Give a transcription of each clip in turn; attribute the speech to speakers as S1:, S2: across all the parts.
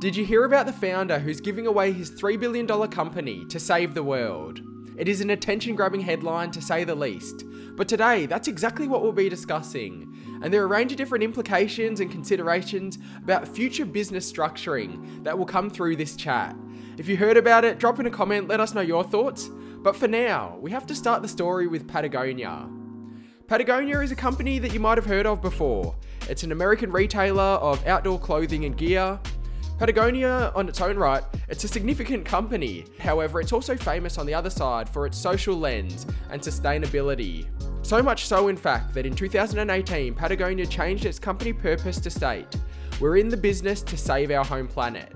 S1: Did you hear about the founder who's giving away his $3 billion company to save the world? It is an attention grabbing headline to say the least. But today, that's exactly what we'll be discussing. And there are a range of different implications and considerations about future business structuring that will come through this chat. If you heard about it, drop in a comment, let us know your thoughts. But for now, we have to start the story with Patagonia. Patagonia is a company that you might have heard of before. It's an American retailer of outdoor clothing and gear. Patagonia, on its own right, it's a significant company. However, it's also famous on the other side for its social lens and sustainability. So much so, in fact, that in 2018, Patagonia changed its company purpose to state, We're in the business to save our home planet.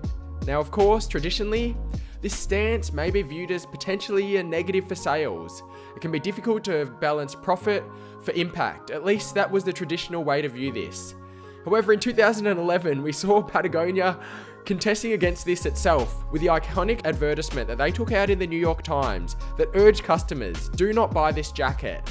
S1: Now, of course, traditionally, this stance may be viewed as potentially a negative for sales. It can be difficult to balance profit for impact, at least that was the traditional way to view this. However, in 2011, we saw Patagonia contesting against this itself with the iconic advertisement that they took out in the New York Times that urged customers do not buy this jacket.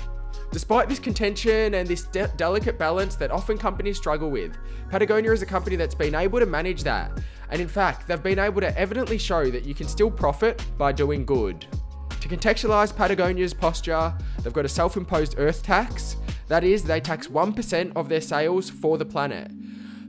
S1: Despite this contention and this de delicate balance that often companies struggle with, Patagonia is a company that's been able to manage that. And in fact, they've been able to evidently show that you can still profit by doing good. To contextualize Patagonia's posture, they've got a self imposed earth tax. That is, they tax 1% of their sales for the planet.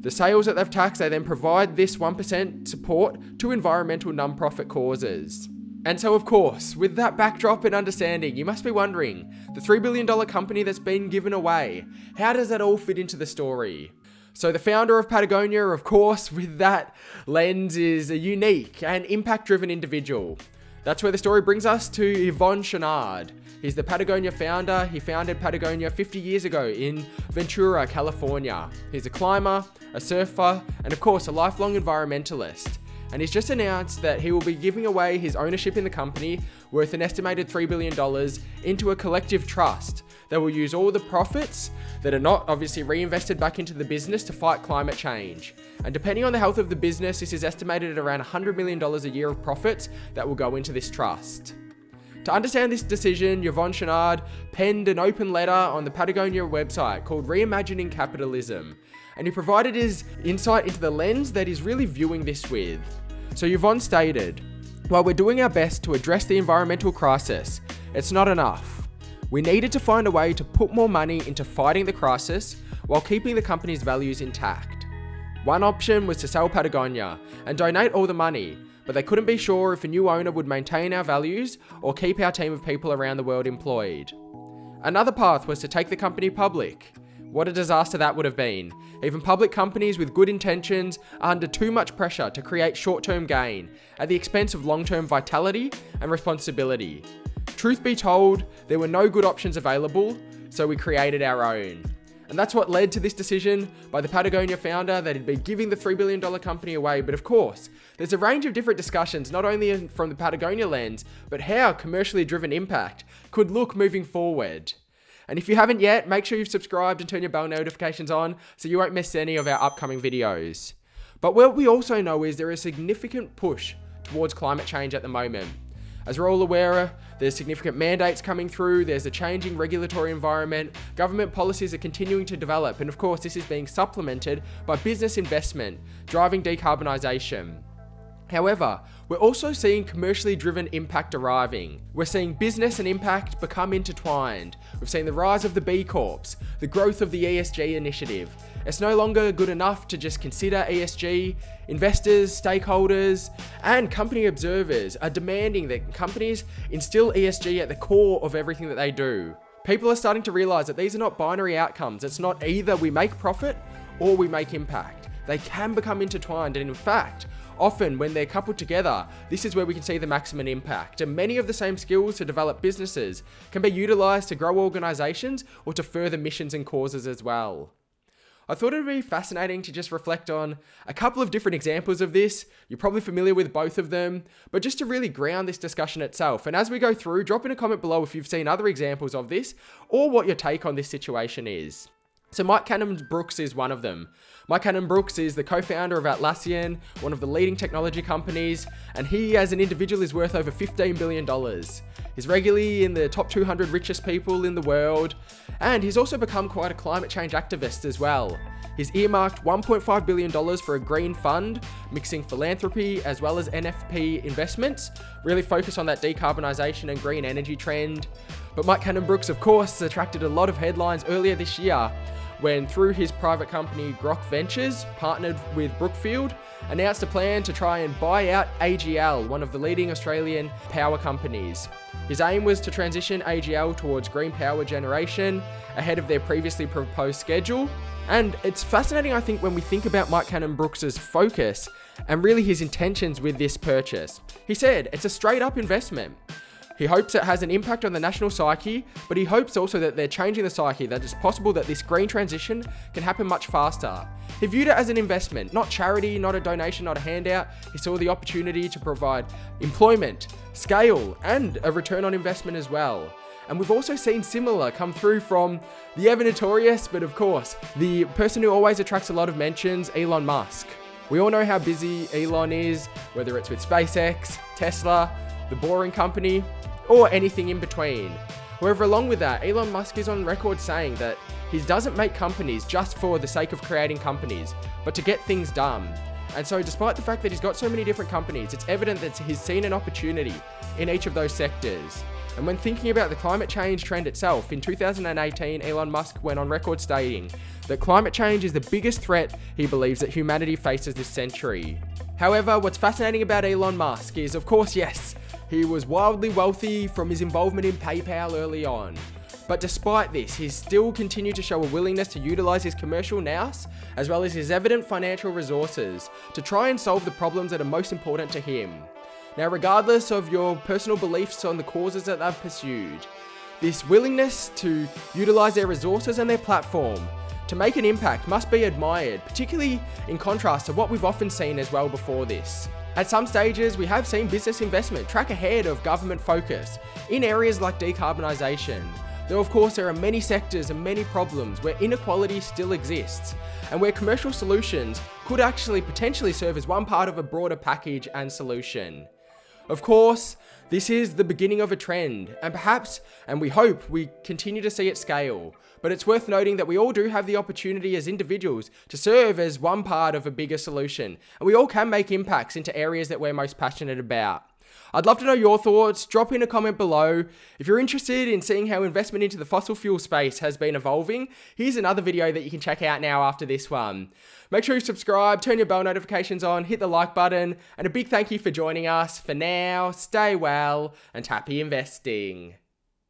S1: The sales that they've taxed, they then provide this 1% support to environmental non-profit causes. And so, of course, with that backdrop and understanding, you must be wondering the $3 billion company that's been given away, how does that all fit into the story? So, the founder of Patagonia, of course, with that lens, is a unique and impact driven individual. That's where the story brings us to Yvon Chouinard. He's the Patagonia founder. He founded Patagonia 50 years ago in Ventura, California. He's a climber, a surfer, and of course, a lifelong environmentalist. And he's just announced that he will be giving away his ownership in the company, worth an estimated $3 billion, into a collective trust that will use all the profits that are not obviously reinvested back into the business to fight climate change. And depending on the health of the business, this is estimated at around $100 million a year of profits that will go into this trust. To understand this decision, Yvon Chouinard penned an open letter on the Patagonia website called Reimagining Capitalism, and he provided his insight into the lens that he's really viewing this with. So Yvon stated, While we're doing our best to address the environmental crisis, it's not enough. We needed to find a way to put more money into fighting the crisis while keeping the company's values intact. One option was to sell Patagonia and donate all the money, but they couldn't be sure if a new owner would maintain our values or keep our team of people around the world employed. Another path was to take the company public. What a disaster that would have been. Even public companies with good intentions are under too much pressure to create short term gain at the expense of long term vitality and responsibility. Truth be told, there were no good options available, so we created our own. And that's what led to this decision by the Patagonia founder that he'd be giving the $3 billion company away. But of course, there's a range of different discussions, not only from the Patagonia lens, but how commercially driven impact could look moving forward. And if you haven't yet, make sure you've subscribed and turn your bell notifications on so you won't miss any of our upcoming videos. But what we also know is there is a significant push towards climate change at the moment. As we're all aware, there's significant mandates coming through, there's a changing regulatory environment, government policies are continuing to develop, and of course, this is being supplemented by business investment, driving decarbonisation. However, we're also seeing commercially driven impact arriving. We're seeing business and impact become intertwined. We've seen the rise of the B Corps, the growth of the ESG initiative. It's no longer good enough to just consider ESG. Investors, stakeholders, and company observers are demanding that companies instill ESG at the core of everything that they do. People are starting to realize that these are not binary outcomes. It's not either we make profit or we make impact. They can become intertwined, and in fact, Often, when they're coupled together, this is where we can see the maximum impact. And many of the same skills to develop businesses can be utilized to grow organizations or to further missions and causes as well. I thought it would be fascinating to just reflect on a couple of different examples of this. You're probably familiar with both of them, but just to really ground this discussion itself. And as we go through, drop in a comment below if you've seen other examples of this or what your take on this situation is. So Mike Cannon Brookes is one of them. Mike Cannon Brookes is the co-founder of Atlassian, one of the leading technology companies, and he as an individual is worth over $15 billion. He's regularly in the top 200 richest people in the world, and he's also become quite a climate change activist as well. He's earmarked $1.5 billion for a green fund, mixing philanthropy as well as NFP investments, really focus on that decarbonisation and green energy trend. But Mike Cannon-Brookes, of course, attracted a lot of headlines earlier this year when, through his private company Grok Ventures, partnered with Brookfield, announced a plan to try and buy out AGL, one of the leading Australian power companies. His aim was to transition AGL towards green power generation ahead of their previously proposed schedule. And it's fascinating, I think, when we think about Mike Cannon-Brookes' focus and really his intentions with this purchase. He said it's a straight up investment. He hopes it has an impact on the national psyche, but he hopes also that they're changing the psyche, that it's possible that this green transition can happen much faster. He viewed it as an investment, not charity, not a donation, not a handout. He saw the opportunity to provide employment, scale, and a return on investment as well. And we've also seen similar come through from the ever notorious, but of course, the person who always attracts a lot of mentions, Elon Musk. We all know how busy Elon is, whether it's with SpaceX, Tesla, the Boring Company, or anything in between. However, along with that, Elon Musk is on record saying that he doesn't make companies just for the sake of creating companies, but to get things done. And so, despite the fact that he's got so many different companies, it's evident that he's seen an opportunity in each of those sectors. And when thinking about the climate change trend itself, in 2018, Elon Musk went on record stating that climate change is the biggest threat he believes that humanity faces this century. However, what's fascinating about Elon Musk is, of course, yes, he was wildly wealthy from his involvement in PayPal early on. But despite this, he's still continued to show a willingness to utilize his commercial nous, as well as his evident financial resources, to try and solve the problems that are most important to him. Now, regardless of your personal beliefs on the causes that they've pursued, this willingness to utilize their resources and their platform to make an impact must be admired, particularly in contrast to what we've often seen as well before this. At some stages, we have seen business investment track ahead of government focus in areas like decarbonisation. Though, of course, there are many sectors and many problems where inequality still exists, and where commercial solutions could actually potentially serve as one part of a broader package and solution. Of course, this is the beginning of a trend, and perhaps, and we hope, we continue to see it scale. But it's worth noting that we all do have the opportunity as individuals to serve as one part of a bigger solution, and we all can make impacts into areas that we're most passionate about. I'd love to know your thoughts. Drop in a comment below. If you're interested in seeing how investment into the fossil fuel space has been evolving, here's another video that you can check out now after this one. Make sure you subscribe, turn your bell notifications on, hit the like button, and a big thank you for joining us. For now, stay well and happy investing.